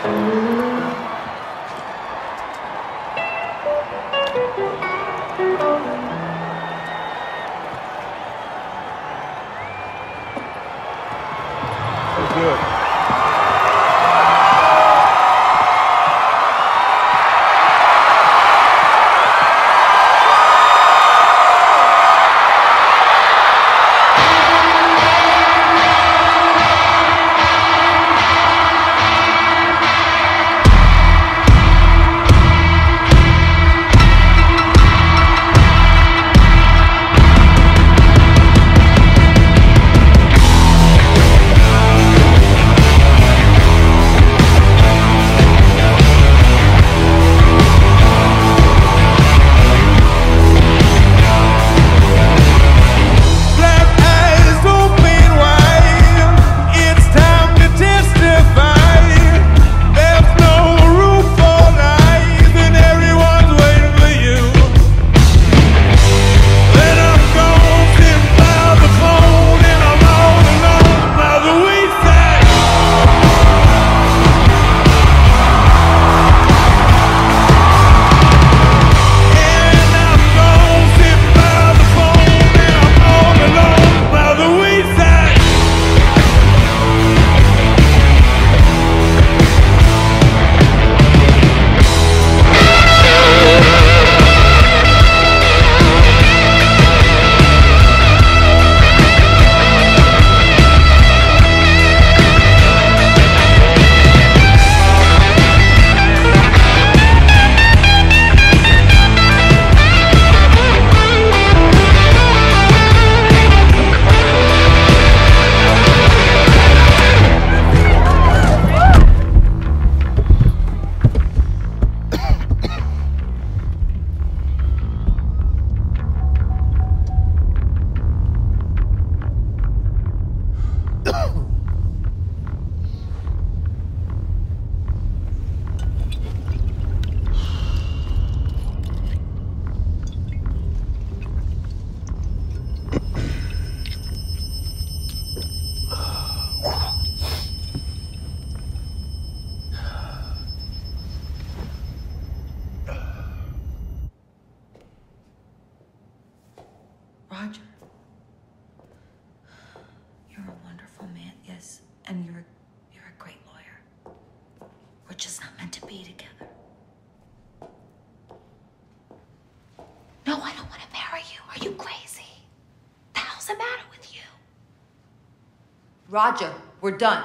Good. Roger. You're a wonderful man, yes, and you're you're a great lawyer. We're just not meant to be together. No, I don't want to marry you. Are you crazy? The hell's the matter with you? Roger, we're done.